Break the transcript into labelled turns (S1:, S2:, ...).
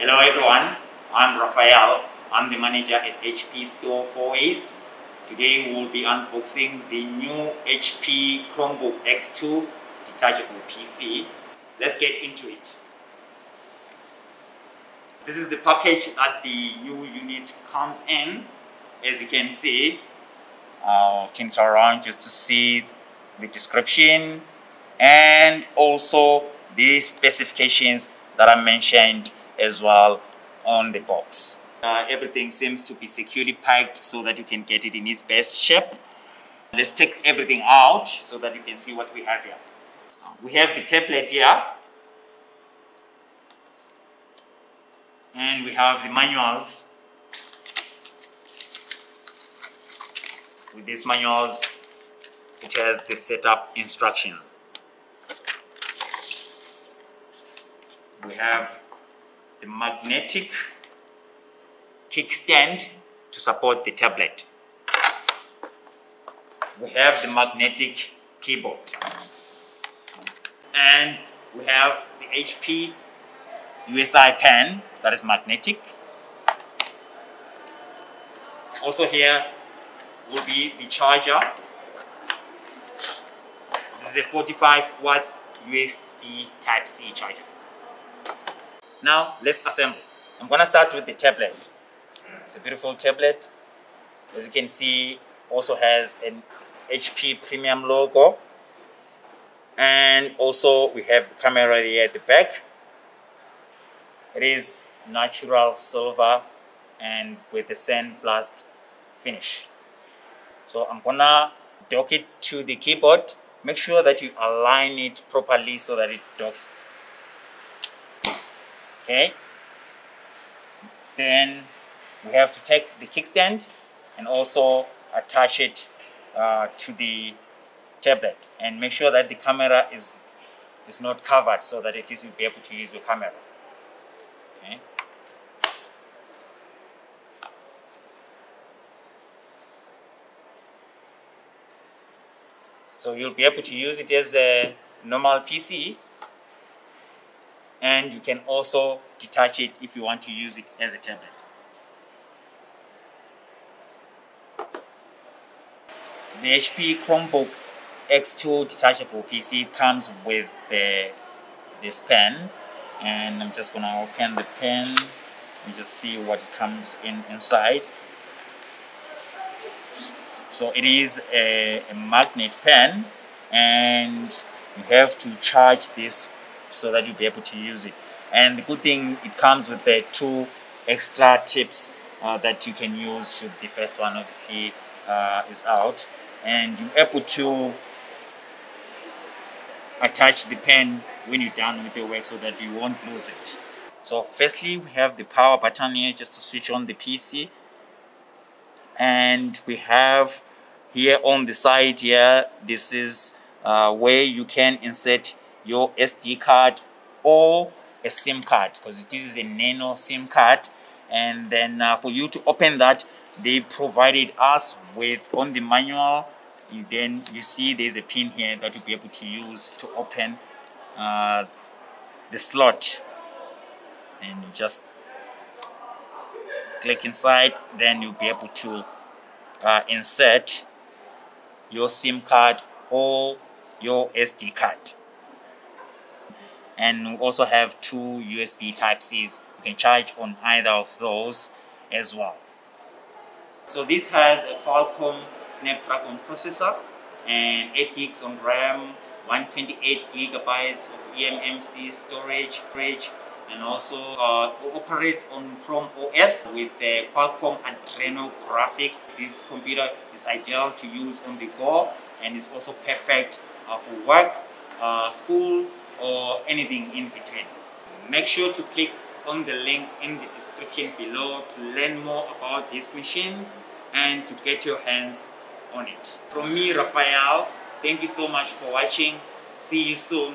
S1: Hello everyone, I'm Rafael. I'm the manager at HP Store Fourways. Today we will be unboxing the new HP Chromebook X2 detachable PC. Let's get into it. This is the package that the new unit comes in. As you can see, I'll turn around just to see the description and also the specifications that are mentioned as well on the box. Uh, everything seems to be securely packed so that you can get it in its best shape. Let's take everything out so that you can see what we have here. We have the tablet here. And we have the manuals. With these manuals, it has the setup instruction. We have the magnetic kickstand to support the tablet. We have the magnetic keyboard. And we have the HP USI pen that is magnetic. Also here will be the charger. This is a 45 watts USB Type-C charger. Now let's assemble. I'm gonna start with the tablet. It's a beautiful tablet. As you can see, also has an HP premium logo. And also we have the camera here at the back. It is natural silver and with the sandblast finish. So I'm gonna dock it to the keyboard. Make sure that you align it properly so that it docks okay? Then we have to take the kickstand and also attach it uh, to the tablet and make sure that the camera is is not covered so that at least you'll be able to use your camera. Okay? So you'll be able to use it as a normal PC and you can also detach it if you want to use it as a tablet. The HP Chromebook X2 detachable PC comes with the, this pen and I'm just gonna open the pen and just see what comes in inside. So it is a, a magnet pen and you have to charge this so that you'll be able to use it. And the good thing, it comes with the two extra tips uh, that you can use should the first one obviously uh, is out. And you're able to attach the pen when you're done with your work so that you won't lose it. So firstly, we have the power button here just to switch on the PC. And we have here on the side here, this is uh, where you can insert your SD card or a SIM card because this is a nano SIM card. And then uh, for you to open that they provided us with on the manual you then you see there's a pin here that you'll be able to use to open uh, the slot. And you just click inside then you'll be able to uh, insert your SIM card or your SD card and we also have two USB Type-Cs. You can charge on either of those as well. So this has a Qualcomm Snapdragon processor and 8 gigs on RAM, 128 gigabytes of eMMC storage, storage and also uh, operates on Chrome OS with the Qualcomm Adreno graphics. This computer is ideal to use on the go and is also perfect uh, for work, uh, school, or anything in between. Make sure to click on the link in the description below to learn more about this machine and to get your hands on it. From me, Rafael, thank you so much for watching. See you soon.